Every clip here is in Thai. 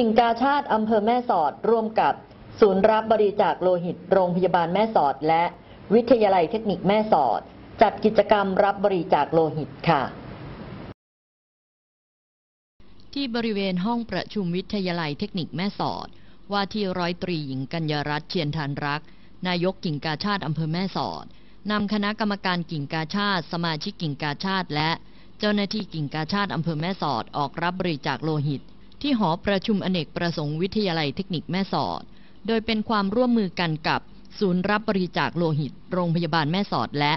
กิ่งกาชาติอำเภอแม่สอดร่วมกับศูนย์รับบริจาคโลหิตโรงพยาบาลแม่สอด และวิทยาลัยเทคนิคแม่สอด จัดกิจกรรมรับบริจาคโลหิตค่ะ ที่บริเวณห้องประชุมวิทยาลัยเทคนิคแม่สอด ว่าที่ร้อยตรีหญิงกัญญารัตน์เชียนทานรัก นายกกิ่งกาชาติอำเภอแม่สอดนำคณะกรรมการกิ่งกาชาติ สมาชิกกิ่งกาชาติ และเจ้าหน้าที่กิ่งกาชาติอำเภอแม่สอดออกรับบริจาคโลหิต ที่หอประชุมอเนกประสงค์วิทยาลัยเทคนิคแม่สอด โดยเป็นความร่วมมือกันกับศูนย์รับบริจาคโลหิต โรงพยาบาลแม่สอด และ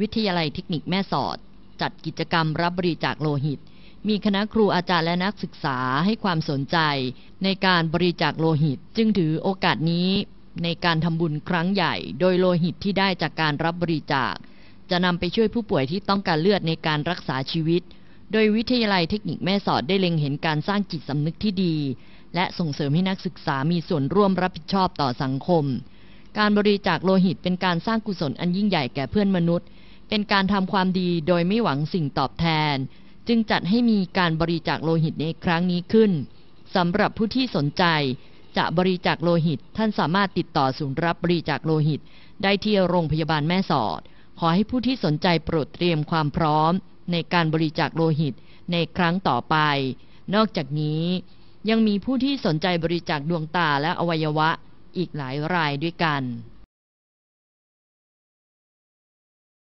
วิทยาลัยเทคนิคแม่สอด จัดกิจกรรมรับบริจาคโลหิต มีคณะครูอาจารย์และนักศึกษาให้ความสนใจ ในการบริจาคโลหิต จึงถือโอกาสนี้ ในการทำบุญครั้งใหญ่ โดยโลหิตที่ได้จากการรับบริจาค จะนำไปช่วยผู้ป่วยที่ต้องการเลือดในการรักษาชีวิต โดยวิทยาลัยเทคนิคแม่สอดได้เล็งเห็นการสร้างจิตสำนึกที่ดี และส่งเสริมให้นักศึกษามีส่วนร่วมรับผิดชอบต่อสังคม การบริจาคโลหิตเป็นการสร้างกุศลอันยิ่งใหญ่แก่เพื่อนมนุษย์ เป็นการทำความดีโดยไม่หวังสิ่งตอบแทน จึงจัดให้มีการบริจาคโลหิตในครั้งนี้ขึ้นสำหรับผู้ที่สนใจจะบริจาคโลหิต ท่านสามารถติดต่อศูนย์รับบริจาคโลหิต ได้ที่โรงพยาบาลแม่สอด ขอให้ผู้ที่สนใจโปรดเตรียมความพร้อม ในการบริจาคโลหิตในครั้งต่อไป นอกจากนี้ยังมีผู้ที่สนใจบริจาคดวงตาและอวัยวะอีกหลายรายด้วยกัน